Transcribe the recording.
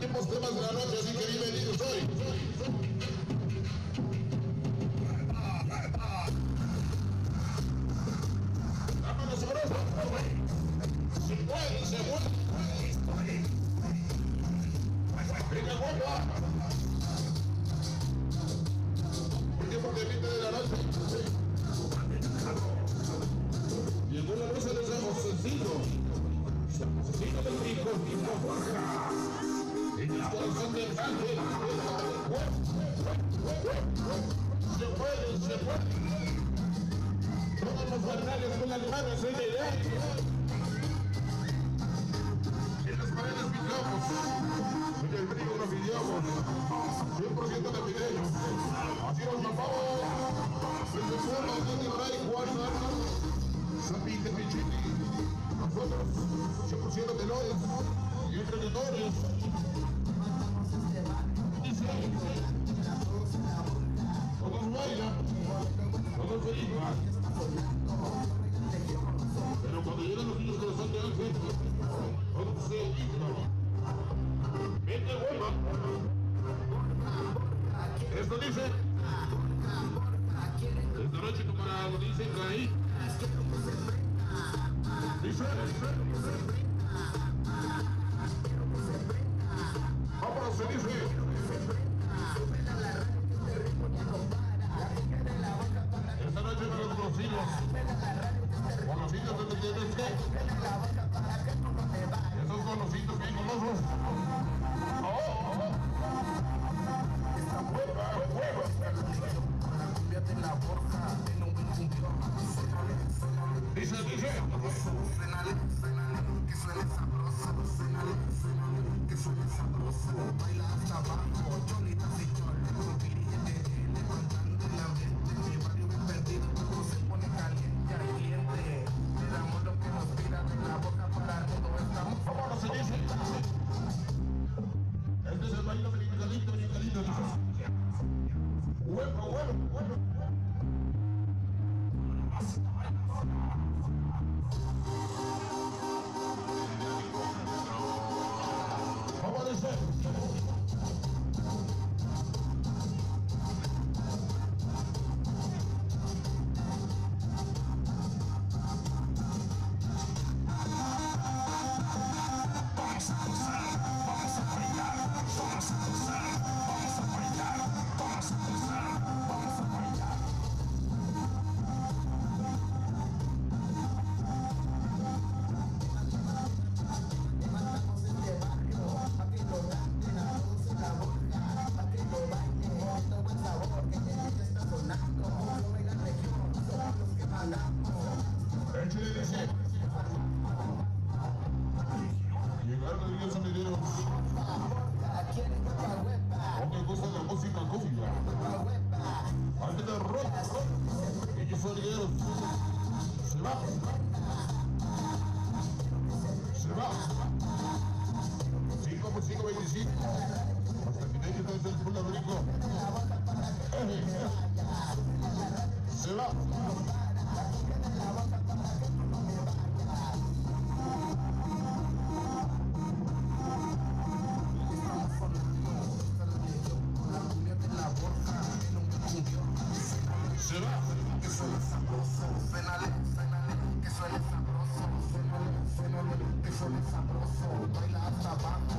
Últimos temas de la noche, así que bienvenidos hoy. Llegó la noche de San Josecito. San Josecito del Pico. Del ángel. Se puede, se puede. Todos los barrales con las manos en el aire. En las paredes pintamos. En el brillo grafiteamos. 100% de. Así nos mamamos. Desde el suelo, desde Ray, Juan, Zapite, Pichiti. Nosotros, 100% tenores y emprendedores. Esto dice, esta noche como la dicen ahí, dice, us. Por 5, 25. Hasta el. Se va. Se va. Que suene sabroso, sabroso, baila hasta abajo,